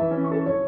Música